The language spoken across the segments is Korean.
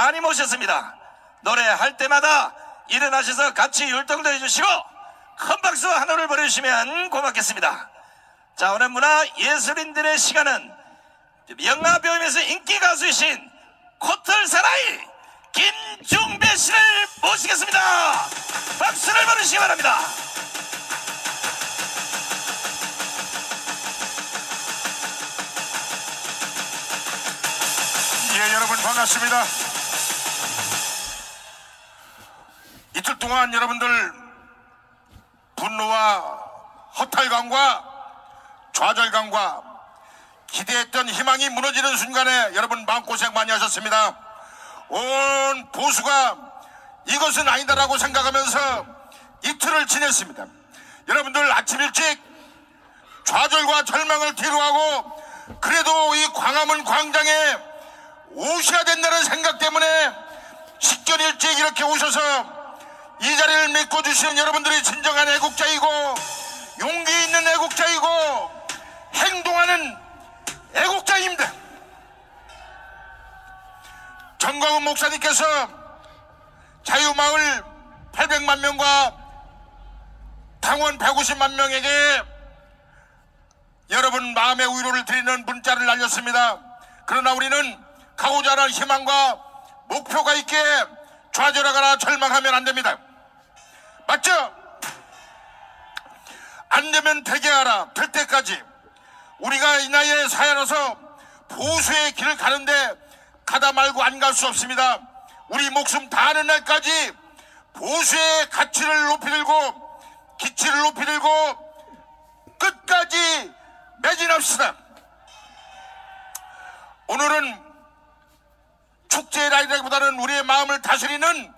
많이 모셨습니다. 노래할 때마다 일어나셔서 같이 율동도 해주시고 큰 박수 하나를 보내주시면 고맙겠습니다. 자 오늘 문화 예술인들의 시간은 영화 배우면서 인기 가수이신 코털 사나이 김중배 씨를 모시겠습니다. 박수를 보내주시기 바랍니다. 예, 여러분 반갑습니다. 이틀 동안 여러분들 분노와 허탈감과 좌절감과 기대했던 희망이 무너지는 순간에 여러분 마음고생 많이 하셨습니다. 온 보수가 이것은 아니다라고 생각하면서 이틀을 지냈습니다. 여러분들 아침 일찍 좌절과 절망을 뒤로하고 그래도 이 광화문 광장에 오셔야 된다는 생각 때문에 식견 일찍 이렇게 오셔서 이 자리를 메꿔주시는 여러분들이 진정한 애국자이고 용기 있는 애국자이고 행동하는 애국자입니다. 정광훈 목사님께서 자유마을 800만 명과 당원 150만 명에게 여러분 마음의 위로를 드리는 문자를 날렸습니다. 그러나 우리는 가고자 하는 희망과 목표가 있게 좌절하거나 절망하면 안 됩니다. 맞죠? 안 되면 되게 하라. 될 때까지 우리가 이 나이에 사연어서 보수의 길을 가는데 가다 말고 안 갈 수 없습니다. 우리 목숨 다하는 날까지 보수의 가치를 높이 들고 기치를 높이 들고 끝까지 매진합시다. 오늘은 축제의 날이라기보다는 우리의 마음을 다스리는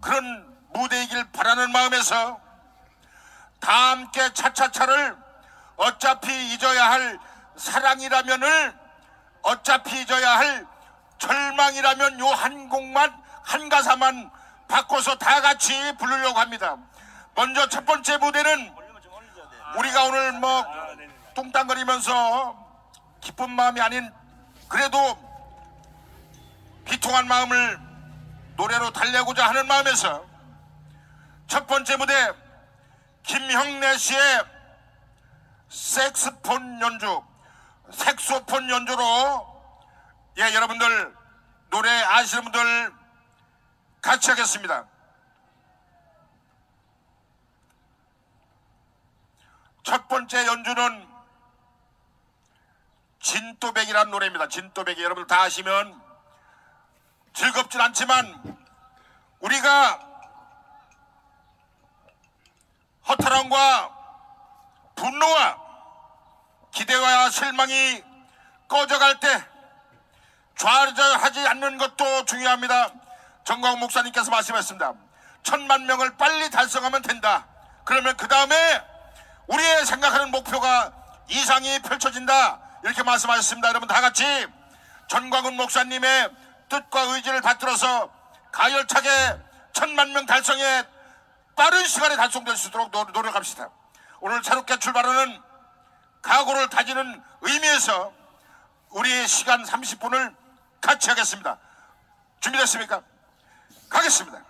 그런 무대이길 바라는 마음에서 다 함께 차차차를 어차피 잊어야 할 사랑이라면을 어차피 잊어야 할 절망이라면 요 한 곡만 한 가사만 바꿔서 다 같이 부르려고 합니다. 먼저 첫 번째 무대는 우리가 오늘 뭐 뚱땅거리면서 기쁜 마음이 아닌 그래도 비통한 마음을 노래로 달래고자 하는 마음에서 첫 번째 무대 김형래 씨의 색스폰 연주, 색소폰 연주로 예 여러분들 노래 아시는 분들 같이 하겠습니다. 첫 번째 연주는 진또백이라는 노래입니다. 진또백이 여러분들 다 아시면 즐겁진 않지만 우리가 허탈함과 분노와 기대와 실망이 꺼져갈 때 좌절하지 않는 것도 중요합니다. 정광 목사님께서 말씀했습니다. 천만 명을 빨리 달성하면 된다. 그러면 그 다음에 우리의 생각하는 목표가 이상이 펼쳐진다. 이렇게 말씀하셨습니다. 여러분 다 같이 전광훈 목사님의 뜻과 의지를 받들어서 가열차게 천만 명 달성에 빠른 시간에 달성될 수 있도록 노- 노력합시다. 오늘 새롭게 출발하는 각오를 다지는 의미에서 우리의 시간 30분을 같이 하겠습니다. 준비됐습니까? 가겠습니다.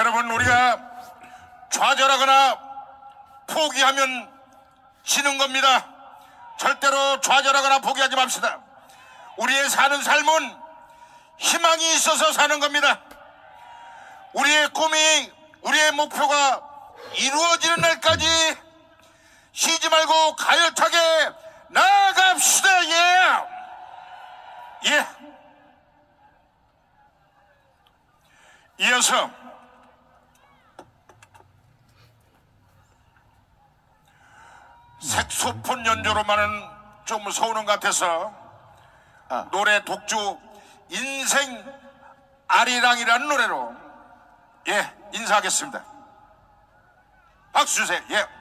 여러분 우리가 좌절하거나 포기하면 지는 겁니다. 절대로 좌절하거나 포기하지 맙시다. 우리의 사는 삶은 희망이 있어서 사는 겁니다. 우리의 꿈이 우리의 목표가 이루어지는 날까지 쉬지 말고 가열차게 나아갑시다. 예. 예. 이어서 색소폰 연주로만은 좀 서운한 것 같아서 아. 노래 독주 인생 아리랑이라는 노래로 예 인사하겠습니다. 박수 주세요. 예.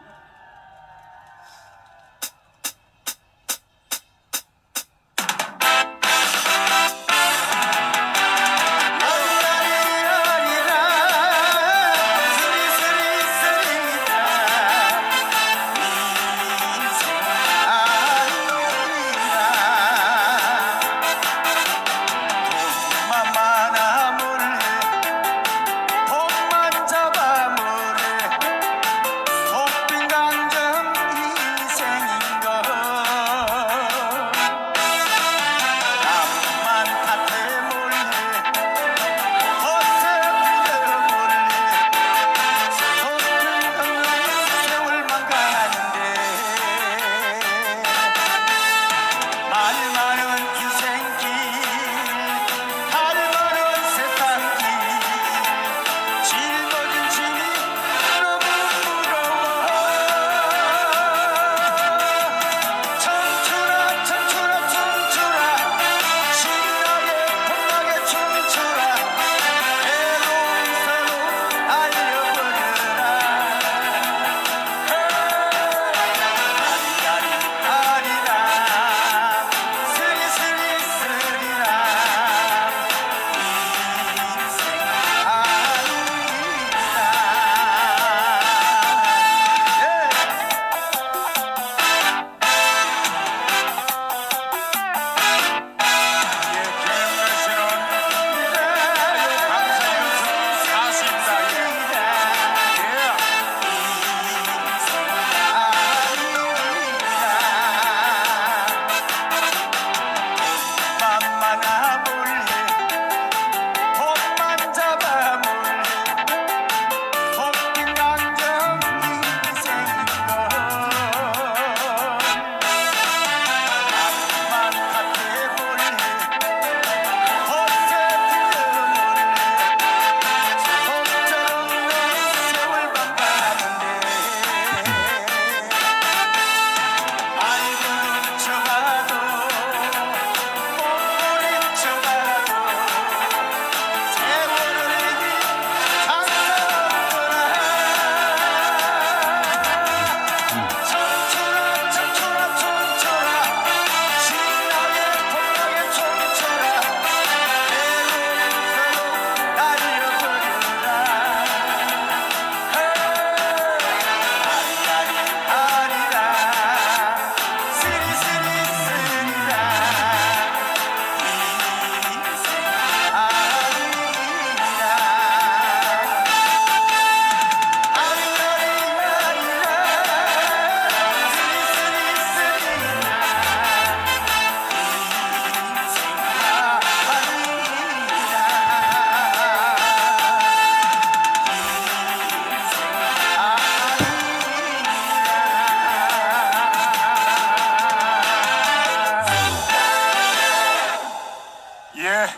예.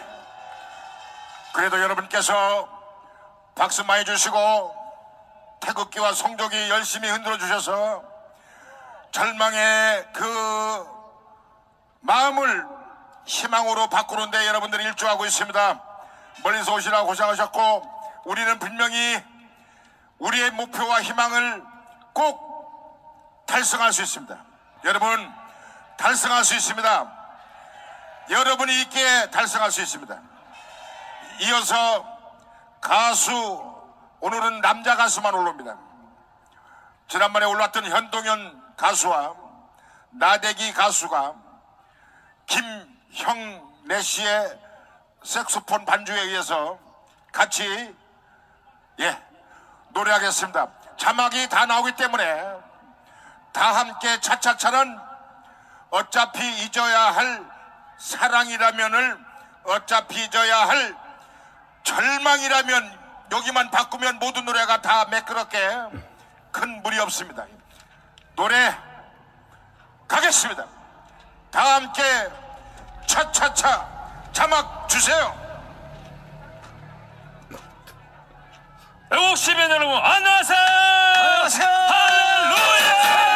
그래도 여러분께서 박수 많이 주시고 태극기와 성적이 열심히 흔들어 주셔서 절망의 그 마음을 희망으로 바꾸는데 여러분들이 일조하고 있습니다. 멀리서 오시라 고생하셨고 우리는 분명히 우리의 목표와 희망을 꼭 달성할 수 있습니다. 여러분 달성할 수 있습니다. 여러분이 있기에 달성할 수 있습니다. 이어서 가수 오늘은 남자 가수만 올라옵니다. 지난번에 올랐던 현동현 가수와 나대기 가수가 김형래 씨의 색소폰 반주에 의해서 같이 예 노래하겠습니다. 자막이 다 나오기 때문에 다 함께 차차차는 어차피 잊어야 할 사랑이라면을 어차피 잊어야 할 절망이라면 여기만 바꾸면 모든 노래가 다 매끄럽게 큰 무리 없습니다. 노래 가겠습니다. 다 함께 차차차 자막 주세요. 애국 시민 여러분 안녕하세요. 안녕하세요. 할렐루야.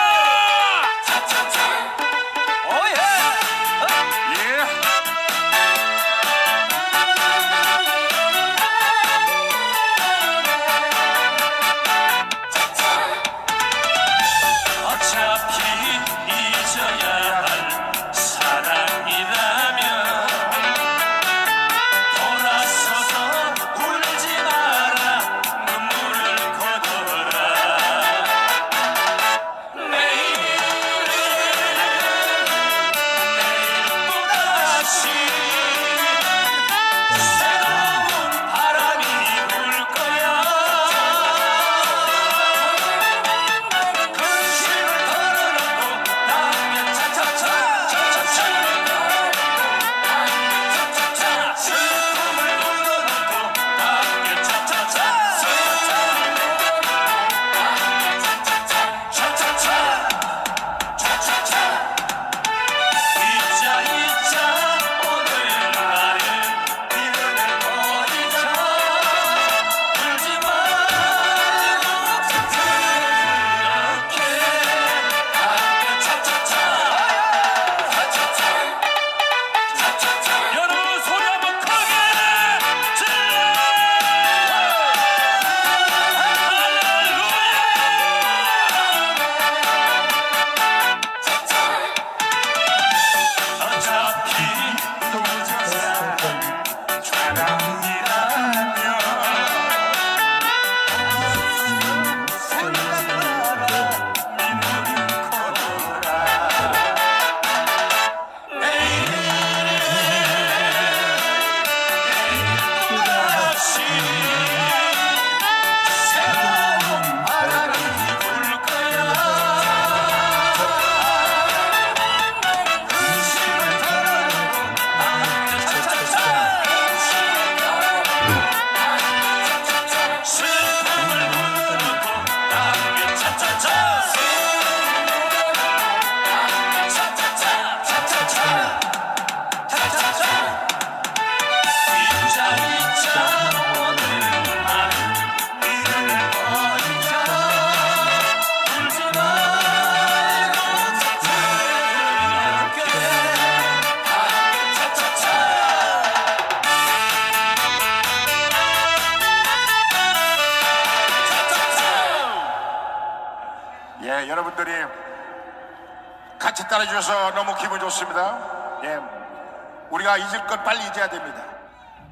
우리가 잊을 것 빨리 잊어야 됩니다.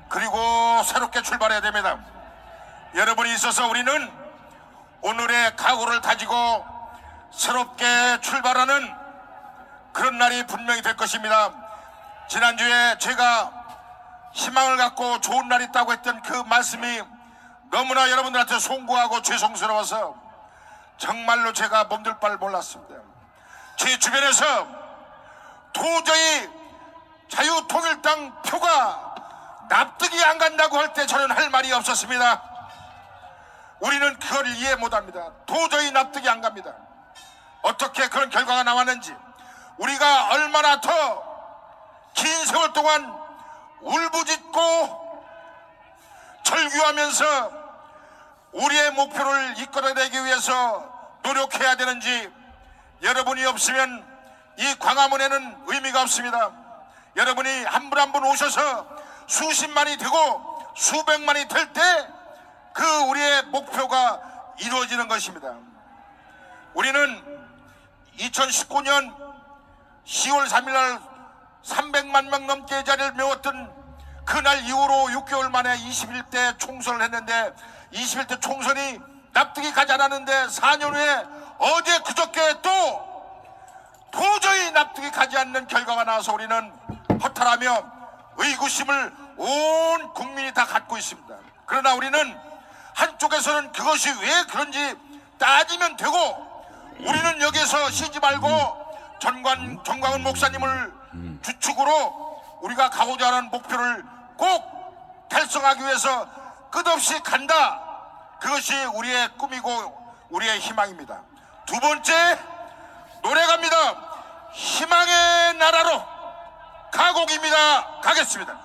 그리고 새롭게 출발해야 됩니다. 여러분이 있어서 우리는 오늘의 각오를 다지고 새롭게 출발하는 그런 날이 분명히 될 것입니다. 지난주에 제가 희망을 갖고 좋은 날이 있다고 했던 그 말씀이 너무나 여러분들한테 송구하고 죄송스러워서 정말로 제가 몸둘 바를 몰랐습니다. 제 주변에서 도저히 자유통일당 표가 납득이 안 간다고 할 때 저는 할 말이 없었습니다. 우리는 그걸 이해 못 합니다. 도저히 납득이 안 갑니다. 어떻게 그런 결과가 나왔는지, 우리가 얼마나 더 긴 세월 동안 울부짖고 절규하면서 우리의 목표를 이끌어내기 위해서 노력해야 되는지 여러분이 없으면 이 광화문에는 의미가 없습니다. 여러분이 한 분 한 분 오셔서 수십만이 되고 수백만이 될 때 그 우리의 목표가 이루어지는 것입니다. 우리는 2019년 10월 3일 날 300만 명 넘게 자리를 메웠던 그날 이후로 6개월 만에 21대 총선을 했는데 21대 총선이 납득이 가지 않았는데 4년 후에 어제 그저께 또 도저히 납득이 가지 않는 결과가 나와서 우리는 허탈하며 의구심을 온 국민이 다 갖고 있습니다. 그러나 우리는 한쪽에서는 그것이 왜 그런지 따지면 되고 우리는 여기서 쉬지 말고 전관 정광훈 목사님을 주축으로 우리가 가고자 하는 목표를 꼭 달성하기 위해서 끝없이 간다. 그것이 우리의 꿈이고 우리의 희망입니다. 두 번째 노래 갑니다. 희망의 나라로 가곡입니다. 가겠습니다.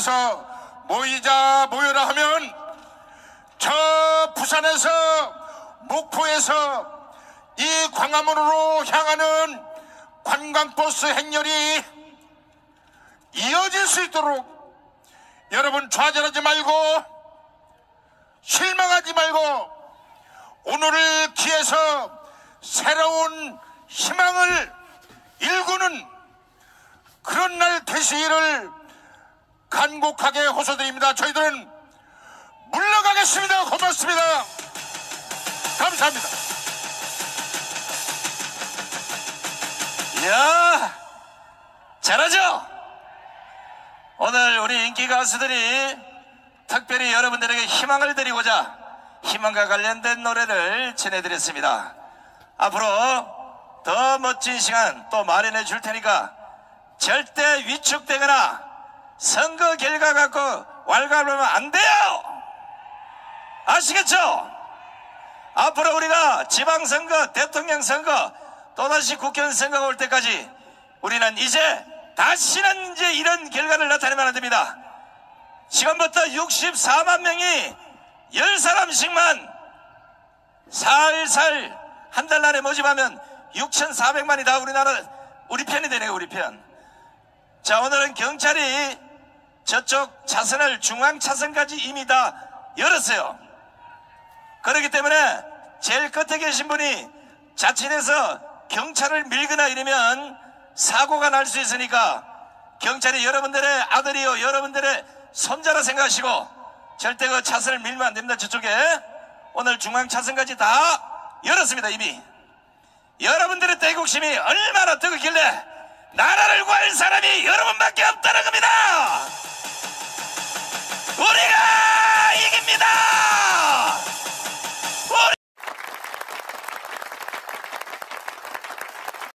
목사님께서 모이자 모여라 하면 저 부산에서 목포에서 이 광화문으로 향하는 관광버스 행렬이 이어질 수 있도록 여러분 좌절하지 말고 실망하지 말고 오늘을 기해서 새로운 희망을 일구는 그런 날 되시기를 간곡하게 호소드립니다. 저희들은 물러가겠습니다. 고맙습니다. 감사합니다. 이야, 잘하죠? 오늘 우리 인기 가수들이 특별히 여러분들에게 희망을 드리고자 희망과 관련된 노래를 전해드렸습니다. 앞으로 더 멋진 시간 또 마련해 줄 테니까 절대 위축되거나 선거 결과 갖고 왈가불하면 안 돼요! 아시겠죠? 앞으로 우리가 지방선거, 대통령 선거, 또다시 국회의원 선거가 올 때까지 우리는 이제 다시는 이제 이런 결과를 나타내면 안 됩니다. 지금부터 64만 명이 10사람씩만 살살 한 달 안에 모집하면 6,400만이 다 우리나라, 우리 편이 되네요, 우리 편. 자, 오늘은 경찰이 저쪽 차선을 중앙 차선까지 이미 다 열었어요. 그렇기 때문에 제일 끝에 계신 분이 자칫해서 경찰을 밀거나 이러면 사고가 날 수 있으니까 경찰이 여러분들의 아들이요 여러분들의 손자라 생각하시고 절대 그 차선을 밀면 안 됩니다 저쪽에 오늘 중앙 차선까지 다 열었습니다 이미 여러분들의 대국심이 얼마나 뜨겁길래 나라를 구할 사람이 여러분밖에 없다는 겁니다. 우리가 이깁니다.